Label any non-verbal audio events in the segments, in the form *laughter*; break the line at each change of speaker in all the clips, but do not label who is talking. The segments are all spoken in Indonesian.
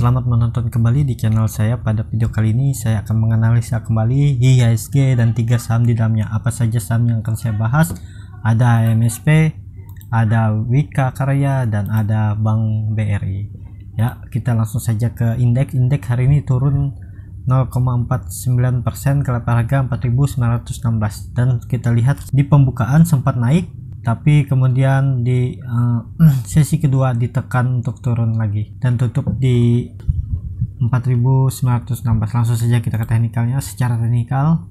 Selamat menonton kembali di channel saya. Pada video kali ini saya akan menganalisa kembali IHSG dan tiga saham di dalamnya. Apa saja saham yang akan saya bahas? Ada MSP, ada Wika Karya dan ada Bank BRI. Ya, kita langsung saja ke indeks. Indeks hari ini turun 0,49% ke level harga 4916 dan kita lihat di pembukaan sempat naik tapi kemudian di uh, *clears throat* sesi kedua ditekan untuk turun lagi dan tutup di 4916 langsung saja kita ke teknikalnya. Secara teknikal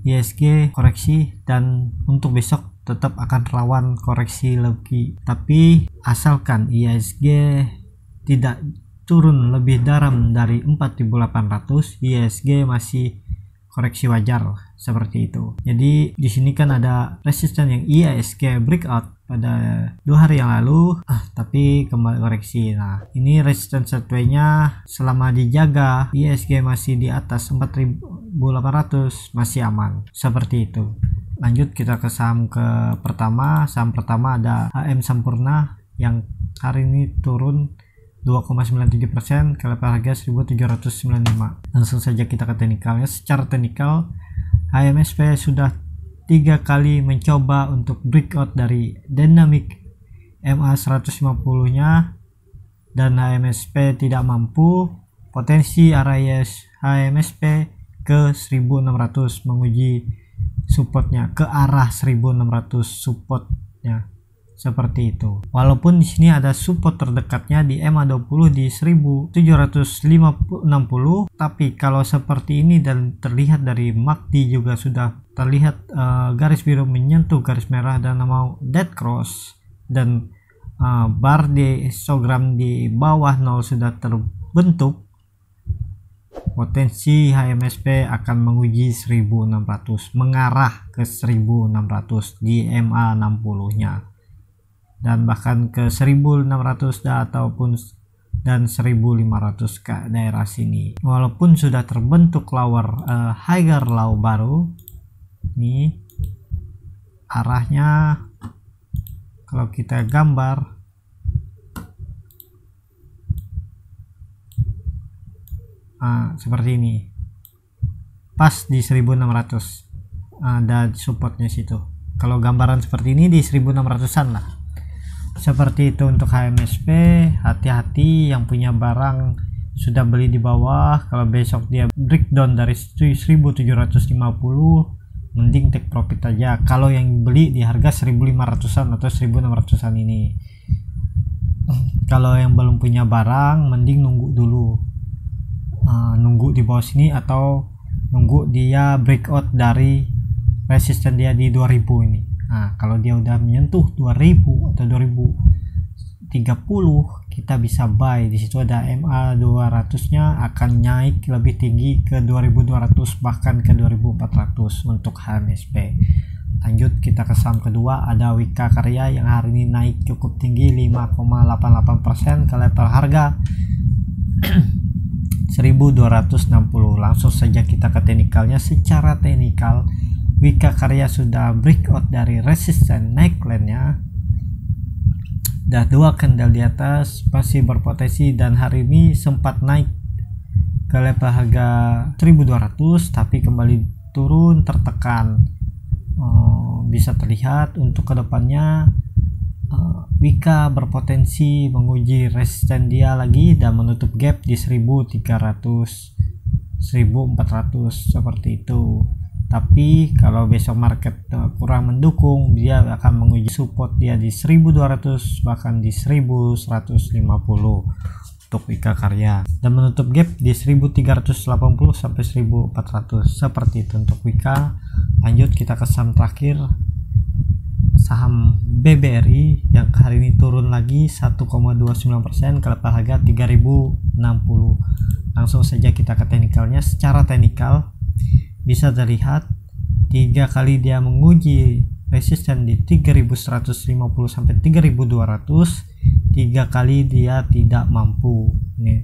ISG koreksi dan untuk besok tetap akan rawan koreksi lagi tapi asalkan ISG tidak turun lebih dalam dari 4800 ISG masih koreksi wajar seperti itu. Jadi di sini kan ada resisten yang IISG breakout pada dua hari yang lalu, ah, tapi kembali koreksi. Nah, ini resisten setway-nya selama dijaga IISG masih di atas 4800 masih aman. Seperti itu. Lanjut kita ke saham ke pertama. Saham pertama ada HM Sampurna yang hari ini turun 2,97% ke level harga 1795 langsung saja kita ke teknikalnya secara teknikal HMSP sudah tiga kali mencoba untuk breakout dari dynamic MA 150 nya dan HMSP tidak mampu. Potensi RIS HMSP ke 1600 menguji supportnya ke arah 1600 supportnya seperti itu. Walaupun di sini ada support terdekatnya di MA20 di 1760, tapi kalau seperti ini dan terlihat dari MACD juga sudah terlihat uh, garis biru menyentuh garis merah dan mau dead cross dan uh, bar di histogram di bawah 0 sudah terbentuk potensi HMSP akan menguji 1600 mengarah ke 1600 di MA60 nya dan bahkan ke 1600 ataupun dan 1500 ke daerah sini. Walaupun sudah terbentuk lower uh, higher low baru ini arahnya kalau kita gambar uh, seperti ini. Pas di 1600 ada supportnya situ. Kalau gambaran seperti ini di 1600an lah seperti itu untuk HMSP hati-hati yang punya barang sudah beli di bawah. Kalau besok dia breakdown dari 1750 mending take profit aja. Kalau yang beli di harga 1500an atau 1600an ini. Kalau yang belum punya barang mending nunggu dulu. Uh, nunggu di bawah sini atau nunggu dia breakout dari resisten dia di 2000 ini Nah, kalau dia udah menyentuh 2000 atau 2030 kita bisa buy. Di situ ada MA 200-nya akan naik lebih tinggi ke 2200 bahkan ke 2400 untuk HMSP. Lanjut kita ke saham kedua ada Wika Karya yang hari ini naik cukup tinggi 5,88% ke level harga *clears throat* 1260. Langsung saja kita ke teknikalnya secara teknikal Wika Karya sudah breakout dari resisten neckline-nya Dah dua kendal di atas masih berpotensi dan hari ini sempat naik ke level harga 1200 tapi kembali turun tertekan. Oh, bisa terlihat untuk ke depannya uh, Wika berpotensi menguji resisten dia lagi dan menutup gap di 1300 1400 seperti itu tapi kalau besok market uh, kurang mendukung dia akan menguji support dia di 1200 bahkan di 1150 untuk Wika Karya. Dan menutup gap di 1380 sampai 1400 seperti itu untuk Wika lanjut kita ke saham terakhir. Saham BBRI yang hari ini turun lagi 1,29% ke level harga 3060 langsung saja kita ke teknikalnya. Secara teknikal bisa terlihat tiga kali dia menguji resisten di 3150 sampai 3200 tiga kali dia tidak mampu. Nih.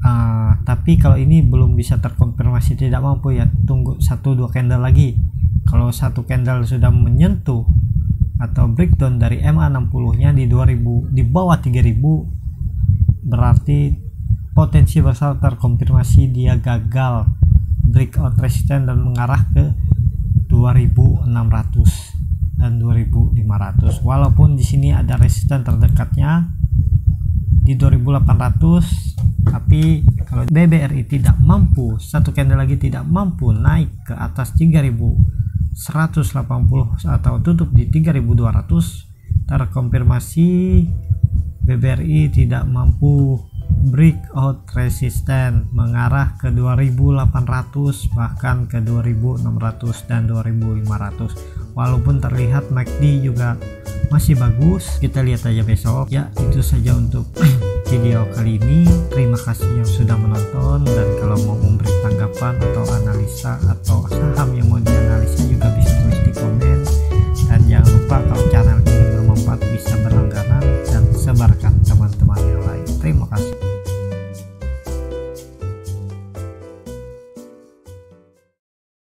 Uh, tapi kalau ini belum bisa terkonfirmasi tidak mampu ya tunggu satu dua candle lagi. Kalau satu candle sudah menyentuh atau breakdown dari MA60 nya di 2000 di bawah 3000 berarti potensi besar terkonfirmasi dia gagal breakout resisten dan mengarah ke 2600 dan 2500 walaupun di sini ada resisten terdekatnya di 2800 tapi kalau BBRI tidak mampu satu candle lagi tidak mampu naik ke atas 3180 atau tutup di 3200 terkonfirmasi BBRI tidak mampu breakout resisten mengarah ke 2800 bahkan ke 2600 dan 2500 walaupun terlihat MACD juga masih bagus kita lihat aja besok. Ya itu saja untuk *clears throat* video kali ini. Terima kasih yang sudah menonton dan kalau mau memberi tanggapan atau analisa atau saham yang mau